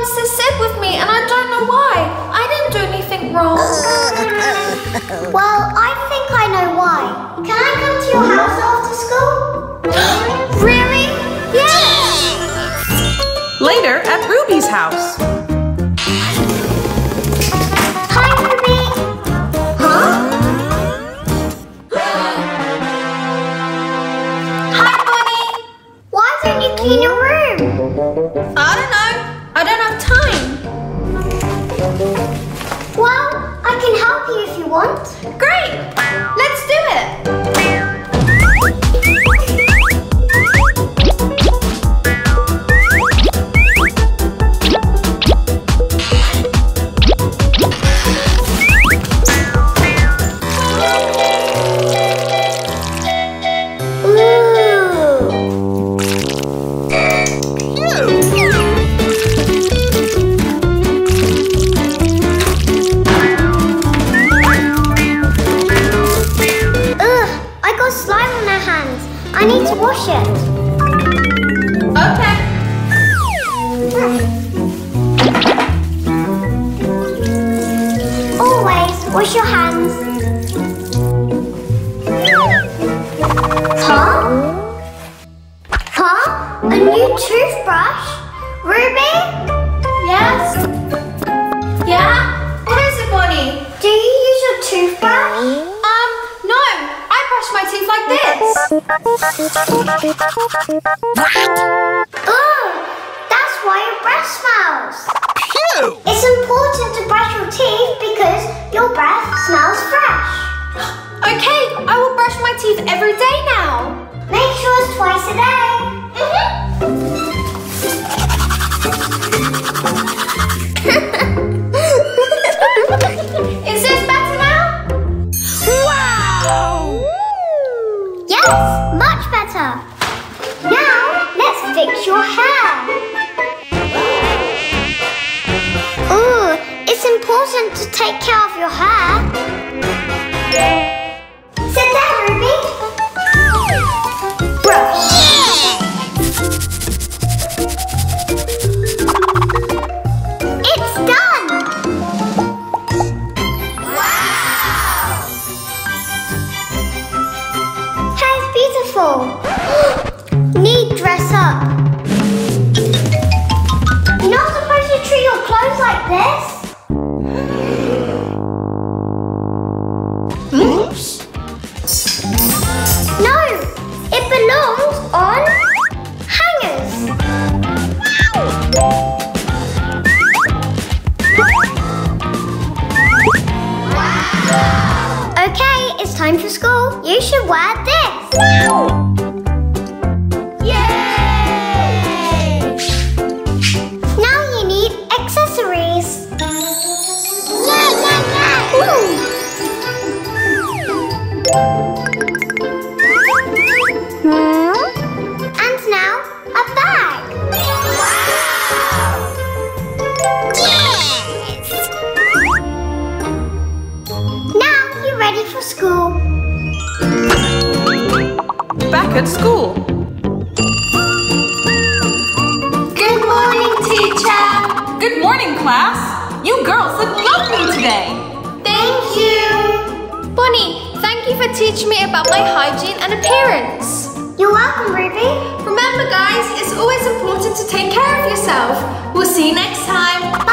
wants to sit with me and I don't know why. I didn't do anything wrong. Well, I think I know why. Can I come to your house after school? really? Yes! Later at Ruby's house. Hi, Ruby. Huh? Hi, Bonnie. Why don't you clean your room? I don't know. I don't have time. Well, I can help you if you want. Great. I need to wash it. Okay. Always wash your hands. Huh? Huh? A new toothbrush? Ruby? Oh, that's why your breath smells. Your hair. Ooh, it's important to take care of your hair. Sit down, Ruby. Brush. It's done. Hair's beautiful. Need dress up. Time for school. You should wear this. Now you need accessories. Back at school. Good morning, teacher. Good morning, class. You girls look lovely today. Thank you. Bonnie, thank you for teaching me about my hygiene and appearance. You're welcome, Ruby. Remember, guys, it's always important to take care of yourself. We'll see you next time. Bye.